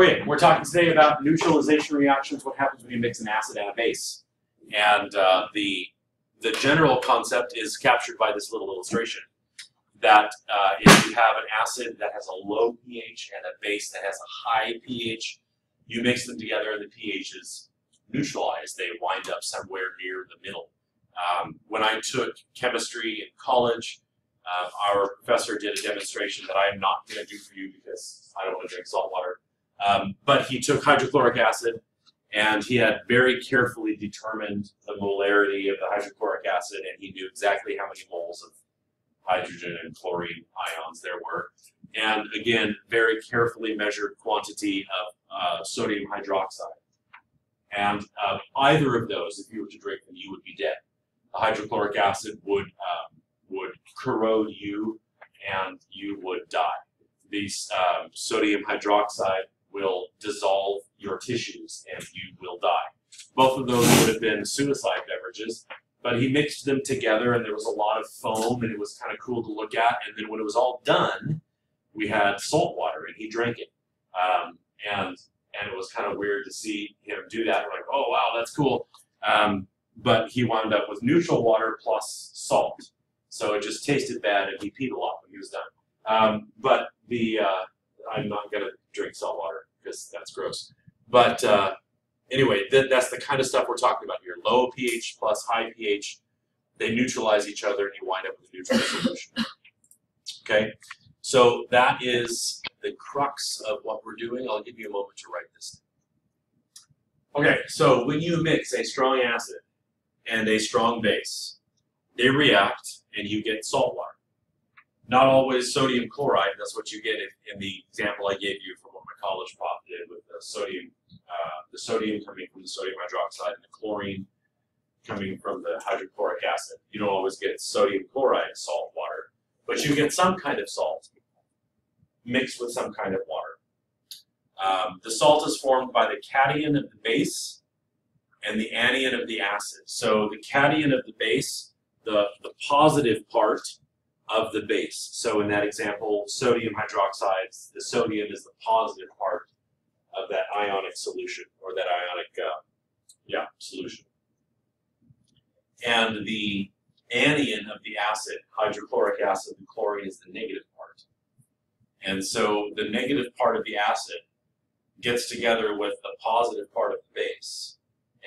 Okay, we're talking today about neutralization reactions, what happens when you mix an acid and a base. And uh, the, the general concept is captured by this little illustration. That uh, if you have an acid that has a low pH and a base that has a high pH, you mix them together and the pH is neutralized. They wind up somewhere near the middle. Um, when I took chemistry in college, uh, our professor did a demonstration that I'm not going to do for you because I don't want to drink salt water. Um, but he took hydrochloric acid and he had very carefully determined the molarity of the hydrochloric acid and he knew exactly how many moles of hydrogen and chlorine ions there were. And again, very carefully measured quantity of uh, sodium hydroxide. And uh, either of those, if you were to drink them, you would be dead. The hydrochloric acid would um, would corrode you, and you would die. These um, sodium hydroxide will dissolve your tissues, and you will die. Both of those would have been suicide beverages, but he mixed them together, and there was a lot of foam, and it was kind of cool to look at. And then when it was all done, we had salt water, and he drank it. Um, and and it was kind of weird to see him do that. We're like, oh wow, that's cool. Um, but he wound up with neutral water plus salt, so it just tasted bad, and he peed a lot when he was done. Um, but the uh, I'm not gonna drink salt water because that's gross. But uh, anyway, th that's the kind of stuff we're talking about here. Low pH plus high pH, they neutralize each other, and you wind up with a neutral solution. Okay, so that is the crux of what we're doing. I'll give you a moment to write this. Okay, so when you mix a strong acid and a strong base, they react and you get salt water. Not always sodium chloride, that's what you get in, the example I gave you from what my college prof did with the sodium, uh, the sodium coming from the sodium hydroxide and the chlorine coming from the hydrochloric acid. You don't always get sodium chloride salt water, but you get some kind of salt mixed with some kind of water. Um, the salt is formed by the cation of the base and the anion of the acid. So the cation of the base, the, the positive part of the base. So in that example, sodium hydroxide, the sodium is the positive part of that ionic solution, or that ionic, uh, yeah, solution. And the anion of the acid, hydrochloric acid, the chlorine is the negative part. And so the negative part of the acid gets together with the positive part of the base,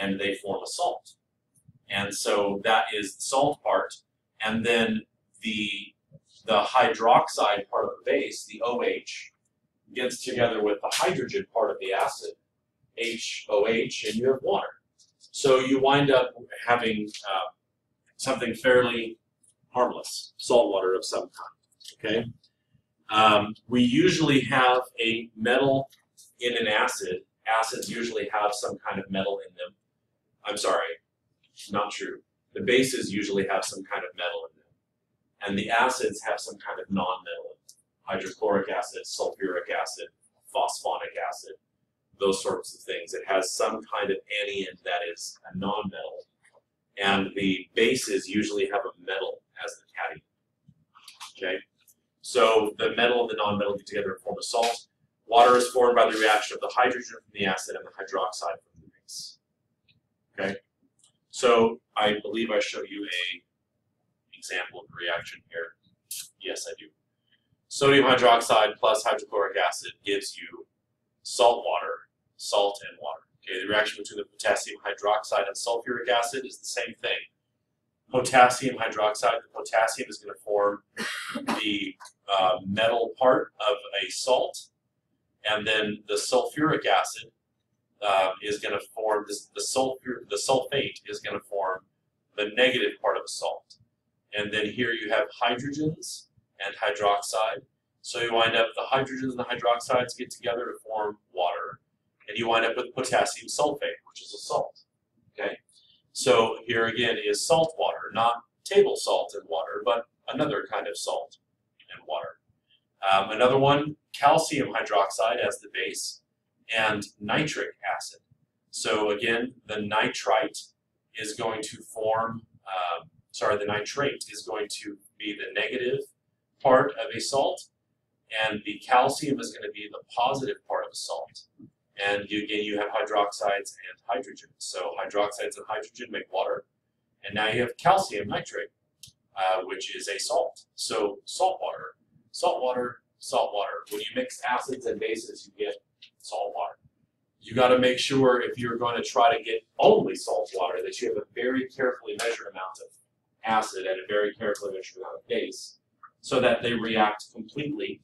and they form a salt. And so that is the salt part, and then the the hydroxide part of the base, the OH, gets together with the hydrogen part of the acid, HOH, and you have water. So you wind up having uh, something fairly harmless, salt water of some kind. Okay. Um, we usually have a metal in an acid. Acids usually have some kind of metal in them. I'm sorry, not true. The bases usually have some kind of metal in them. And the acids have some kind of non-metal hydrochloric acid, sulfuric acid, phosphonic acid, those sorts of things. It has some kind of anion that is a non-metal. And the bases usually have a metal as the cation. Okay? So the metal and the non-metal get together and form a salt. Water is formed by the reaction of the hydrogen from the acid and the hydroxide from the base. Okay? So I believe I show you a example of a reaction here. Yes, I do. Sodium hydroxide plus hydrochloric acid gives you salt water, salt and water. Okay, the reaction between the potassium hydroxide and sulfuric acid is the same thing. Potassium hydroxide, the potassium is going to form the uh, metal part of a salt, and then the sulfuric acid uh, is going to form this, the sulfur, the sulfate is going to form the negative part of a salt. And then here you have hydrogens and hydroxide. So you wind up, the hydrogens and the hydroxides get together to form water. And you wind up with potassium sulfate, which is a salt. Okay? So here again is salt water, not table salt and water, but another kind of salt and water. Um, another one, calcium hydroxide as the base, and nitric acid. So again, the nitrite is going to form um, sorry, the nitrate is going to be the negative part of a salt, and the calcium is going to be the positive part of a salt. And you, again, you have hydroxides and hydrogen. So hydroxides and hydrogen make water. And now you have calcium nitrate, uh, which is a salt. So salt water, salt water, salt water. When you mix acids and bases, you get salt water. You got to make sure if you're going to try to get only salt water that you have a very carefully measured amount of acid and a very carefully measured amount of base so that they react completely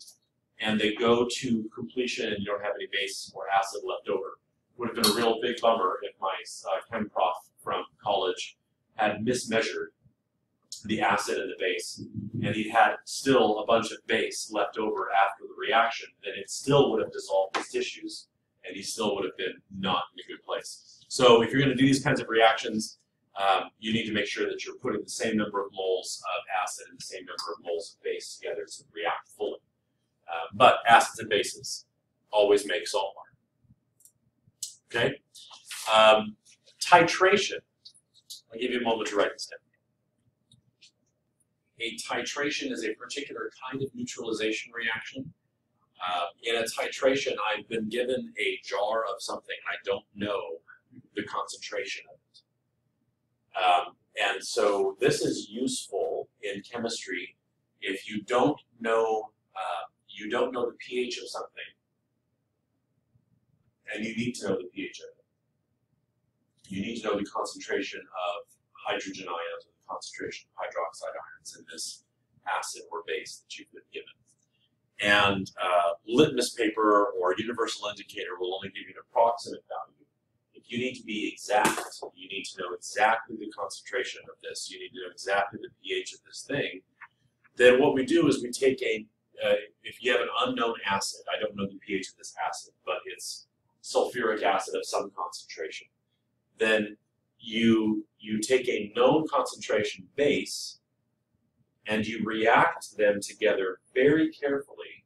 and they go to completion and you don't have any base or acid left over. Would have been a real big bummer if my uh, chem prof from college had mismeasured the acid and the base, and he had still a bunch of base left over after the reaction, then it still would have dissolved his tissues, and he still would have been not in a good place. So if you're going to do these kinds of reactions, um, you need to make sure that you're putting the same number of moles of acid and the same number of moles of base together to react fully. Uh, but acids and bases always make salt water. Okay? Um, titration. I'll give you a moment to write this down. A titration is a particular kind of neutralization reaction. Uh, in a titration, I've been given a jar of something. I don't know the concentration of. Um, and so this is useful in chemistry if you don't know uh, you don't know the pH of something, and you need to know the pH of it. You need to know the concentration of hydrogen ions or the concentration of hydroxide ions in this acid or base that you've been given. And uh, litmus paper or universal indicator will only give you an approximate value. You need to be exact, you need to know exactly the concentration of this, you need to know exactly the pH of this thing, then what we do is we take a uh, if you have an unknown acid, I don't know the pH of this acid, but it's sulfuric acid of some concentration, then you, you take a known concentration base and you react them together very carefully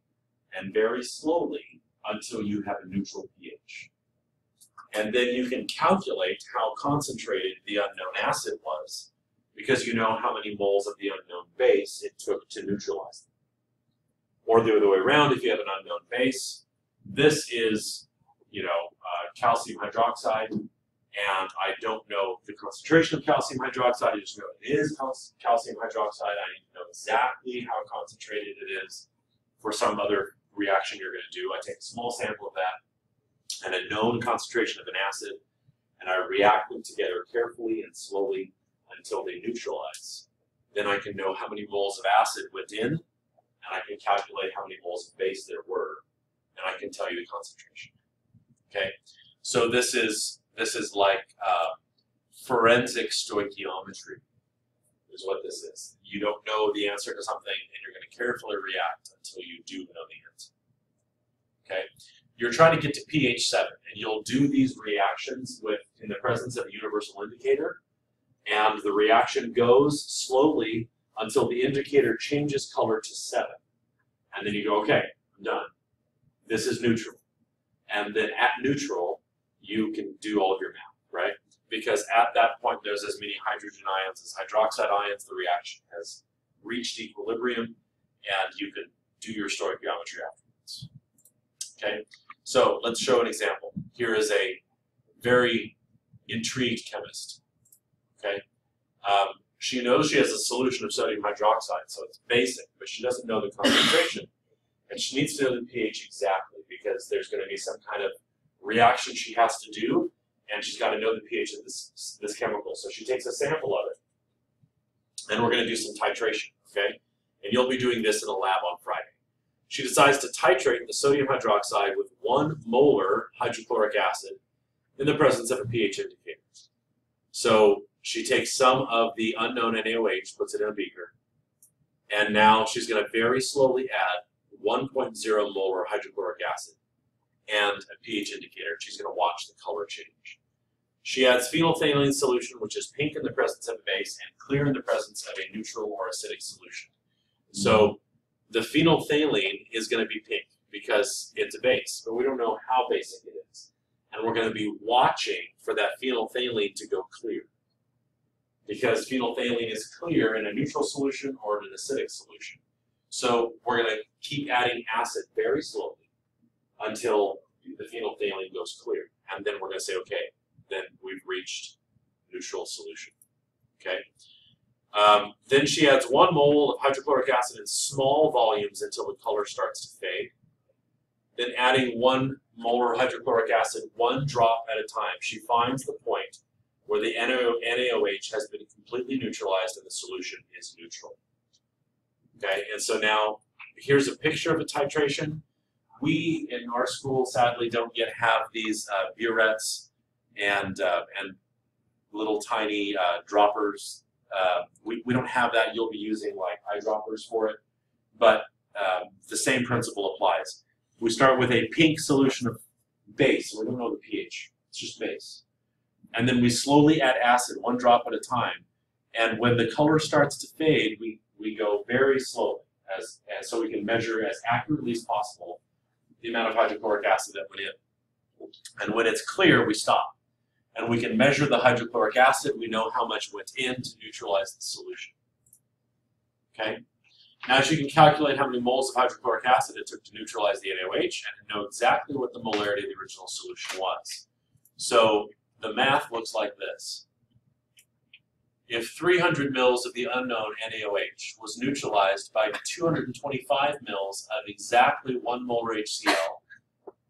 and very slowly until you have a neutral pH. And then you can calculate how concentrated the unknown acid was because you know how many moles of the unknown base it took to neutralize them or the other way around if you have an unknown base. This is, you know, uh, calcium hydroxide, and I don't know the concentration of calcium hydroxide, I just know it is calcium hydroxide. I need to know exactly how concentrated it is for some other reaction you're going to do. I take a small sample of that and a known concentration of an acid, and I react them together carefully and slowly until they neutralize. Then I can know how many moles of acid went in and I can calculate how many moles of base there were, and I can tell you the concentration. Okay, so this is this is like uh, forensic stoichiometry, is what this is. You don't know the answer to something, and you're going to carefully react until you do know the answer. Okay, you're trying to get to pH seven, and you'll do these reactions with in the presence of a universal indicator, and the reaction goes slowly until the indicator changes color to 7. And then you go, okay, I'm done. This is neutral. And then at neutral, you can do all of your math, right? Because at that point, there's as many hydrogen ions as hydroxide ions. The reaction has reached equilibrium, and you can do your stoichiometry afterwards. Okay, so let's show an example. Here is a very intrigued chemist. Okay, um, she knows she has a solution of sodium hydroxide, so it's basic, but she doesn't know the concentration. And she needs to know the pH exactly because there's going to be some kind of reaction she has to do, and she's got to know the pH of this, this chemical. So she takes a sample of it, and we're going to do some titration, okay? And you'll be doing this in a lab on Friday. She decides to titrate the sodium hydroxide with one molar hydrochloric acid in the presence of a pH indicator. So she takes some of the unknown NaOH, puts it in a beaker, and now she's going to very slowly add 1.0 molar hydrochloric acid and a pH indicator. She's going to watch the color change. She adds phenolphthalein solution, which is pink in the presence of a base and clear in the presence of a neutral or acidic solution. So the phenolphthalein is going to be pink because it's a base, but we don't know how basic it is. And we're going to be watching for that phenolphthalein to go clear because phenolphthalein is clear in a neutral solution or in an acidic solution. So we're going to keep adding acid very slowly until the phenolphthalein goes clear. And then we're going to say, okay, then we've reached neutral solution. Okay. Um, then she adds one mole of hydrochloric acid in small volumes until the color starts to fade. Then adding one molar hydrochloric acid, one drop at a time, she finds the point where the NaOH has been completely neutralized and the solution is neutral. Okay, and so now here's a picture of a titration. We in our school sadly don't yet have these uh, burettes and uh, and little tiny uh, droppers. Uh, we, we don't have that. You'll be using like eyedroppers for it, but um, the same principle applies. We start with a pink solution of base. We don't know the pH. It's just base. And then we slowly add acid, one drop at a time. And when the color starts to fade, we, we go very slowly, as, as so we can measure as accurately as possible the amount of hydrochloric acid that went in. And when it's clear, we stop. And we can measure the hydrochloric acid. We know how much went in to neutralize the solution. Okay? Now, you can calculate how many moles of hydrochloric acid it took to neutralize the NaOH and know exactly what the molarity of the original solution was. So the math looks like this. If 300 mils of the unknown NaOH was neutralized by 225 mils of exactly 1 molar HCl,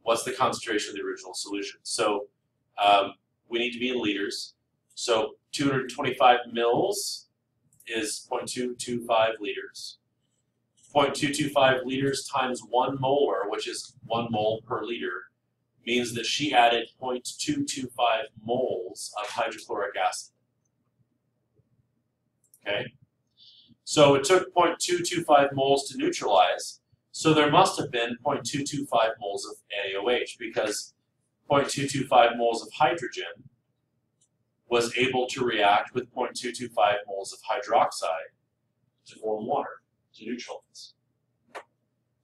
what's the concentration of the original solution? So um, we need to be in liters. So 225 mils is 0.225 liters. 0.225 liters times 1 molar, which is 1 mole per liter, means that she added 0.225 moles of hydrochloric acid. Okay? So it took 0.225 moles to neutralize, so there must have been 0.225 moles of NaOH because 0.225 moles of hydrogen was able to react with 0.225 moles of hydroxide to form water to neutralize.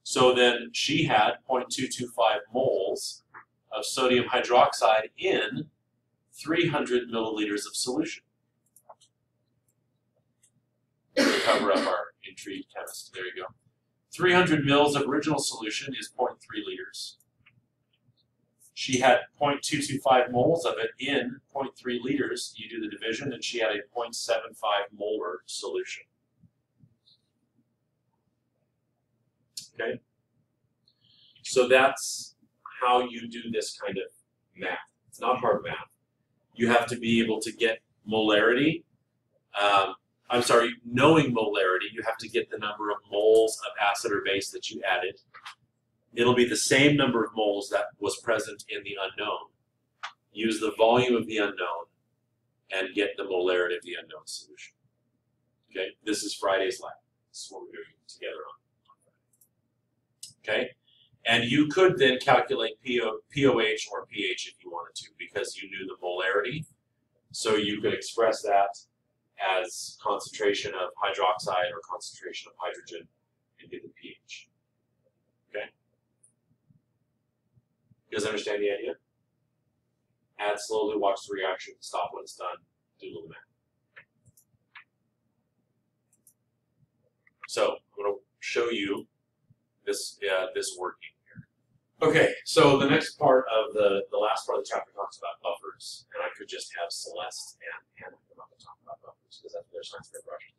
So then she had 0.225 moles of sodium hydroxide in 300 milliliters of solution. Cover up our intrigued chemist. There you go. 300 mils of original solution is 0.3 liters. She had 0.225 moles of it in 0.3 liters. You do the division, and she had a 0.75 molar solution. Okay? So that's how you do this kind of math. It's not hard math. You have to be able to get molarity. Um, I'm sorry, knowing molarity, you have to get the number of moles of acid or base that you added. It'll be the same number of moles that was present in the unknown. Use the volume of the unknown and get the molarity of the unknown solution. Okay, this is Friday's lab. This is what we're doing together on. Okay, and you could then calculate PO, POH or pH if you wanted to because you knew the molarity. So you could express that as concentration of hydroxide or concentration of hydrogen and get the pH. Okay? You guys understand the idea? Add slowly, watch the reaction, stop when it's done, do a little math. So I'm going to show you this uh, this working. Here. Okay, so the next part of the, the last part of the chapter talks about buffers, and I could just have Celeste and Hannah come up and talk about buffers, because that's their science fair project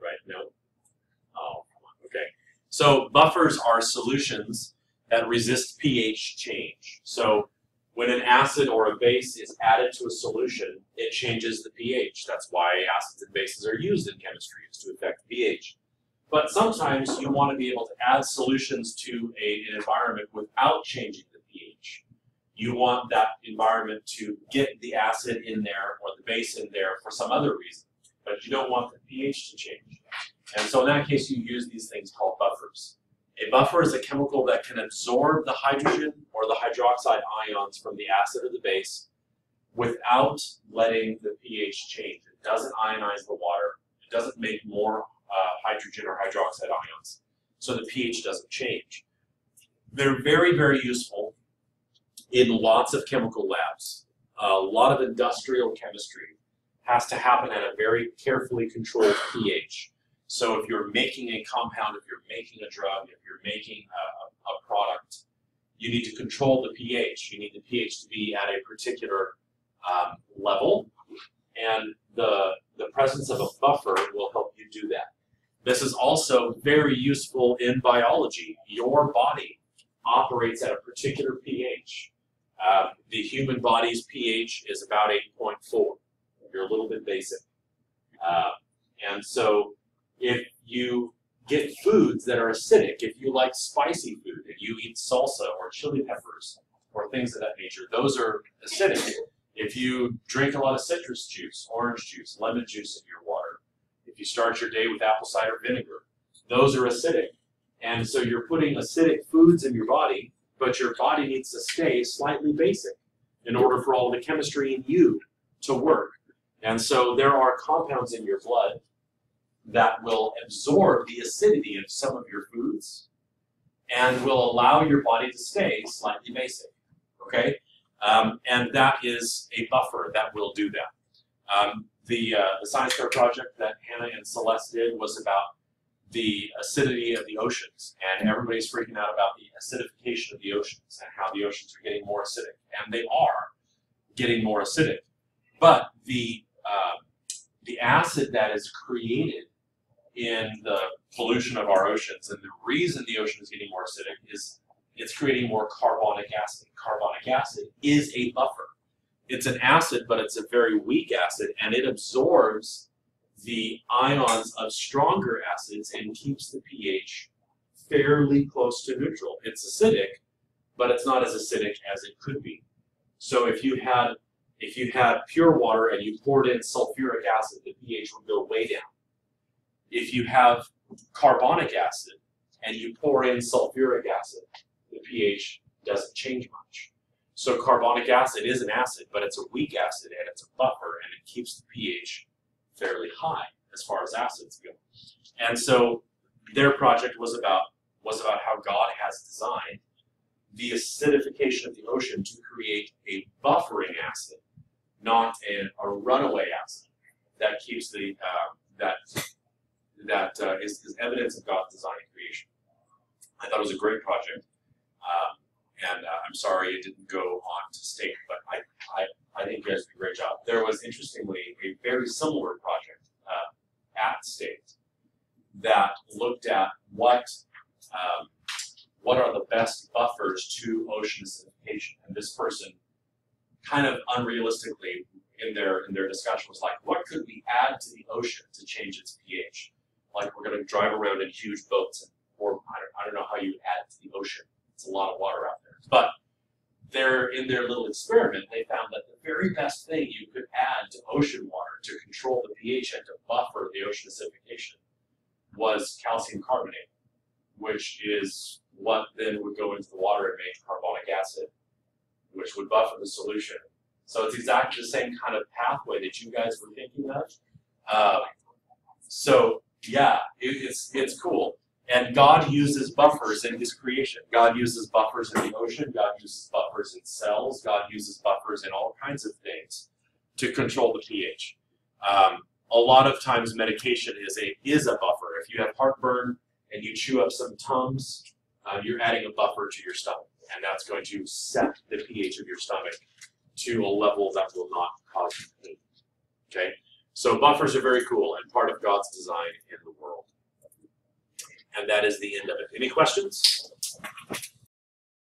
Right, no? Oh, okay. So buffers are solutions that resist pH change. So when an acid or a base is added to a solution, it changes the pH. That's why acids and bases are used in chemistry, is to affect pH. But sometimes you want to be able to add solutions to a, an environment without changing the pH. You want that environment to get the acid in there or the base in there for some other reason, but you don't want the pH to change. And so in that case, you use these things called buffers. A buffer is a chemical that can absorb the hydrogen or the hydroxide ions from the acid or the base without letting the pH change. It doesn't ionize the water. It doesn't make more uh, hydrogen or hydroxide ions, so the pH doesn't change. They're very, very useful in lots of chemical labs. a lot of industrial chemistry has to happen at a very carefully controlled pH. So if you're making a compound, if you're making a drug, if you're making a, a product, you need to control the pH. You need the pH to be at a particular um, level, and the the presence of a buffer will help you do that. This is also very useful in biology. Your body operates at a particular pH. Uh, the human body's pH is about 8.4. You're a little bit basic. Uh, and so if you get foods that are acidic, if you like spicy food and you eat salsa or chili peppers or things of that nature, those are acidic. If you drink a lot of citrus juice, orange juice, lemon juice in your water, if you start your day with apple cider vinegar, those are acidic. And so you're putting acidic foods in your body, but your body needs to stay slightly basic in order for all the chemistry in you to work. And so there are compounds in your blood that will absorb the acidity of some of your foods and will allow your body to stay slightly basic. Okay? Um, and that is a buffer that will do that. Um, the, uh, the science fair project that Hannah and Celeste did was about the acidity of the oceans, and everybody's freaking out about the acidification of the oceans and how the oceans are getting more acidic, and they are getting more acidic. But the uh, the acid that is created in the pollution of our oceans, and the reason the ocean is getting more acidic is it's creating more carbonic acid. Carbonic acid is a buffer. It's an acid, but it's a very weak acid, and it absorbs the ions of stronger acids and keeps the pH fairly close to neutral. It's acidic, but it's not as acidic as it could be. So if you had if you had pure water and you poured in sulfuric acid, the pH would go way down. If you have carbonic acid and you pour in sulfuric acid, the pH doesn't change much. So carbonic acid is an acid, but it's a weak acid and it's a buffer and it keeps the pH fairly high as far as acids go. And so their project was about was about how God has designed the acidification of the ocean to create a buffering acid, not a, a runaway acid that keeps the uh, that that uh, is, is evidence of God's design and creation. I thought it was a great project, um, and uh, I'm sorry it didn't go on to state, but I, I, I think you guys did a great job. There was, interestingly, a very similar project uh, at state that looked at what um, what are the best buffers to ocean acidification, and this person kind of unrealistically in their in their discussion was like, what could we add to the ocean to change its pH? Like we're going to drive around in huge boats, and, or I don't, I don't know how you add to the ocean. It's a lot of water out there, but they're in their little experiment. They found that the very best thing you could add to ocean water to control the pH and to buffer the ocean acidification was calcium carbonate, which is what then would go into the water and make carbonic acid, which would buffer the solution. So it's exactly the same kind of pathway that you guys were thinking of. Uh, so yeah, it, it's it's cool. And God uses buffers in His creation. God uses buffers in the ocean. God uses buffers in cells. God uses buffers in all kinds of things to control the pH. Um, a lot of times, medication is a is a buffer. If you have heartburn and you chew up some tums, uh, you're adding a buffer to your stomach, and that's going to set the pH of your stomach to a level that will not cause you pain. Okay, so buffers are very cool and part of God's design in the world. And that is the end of it. Any questions?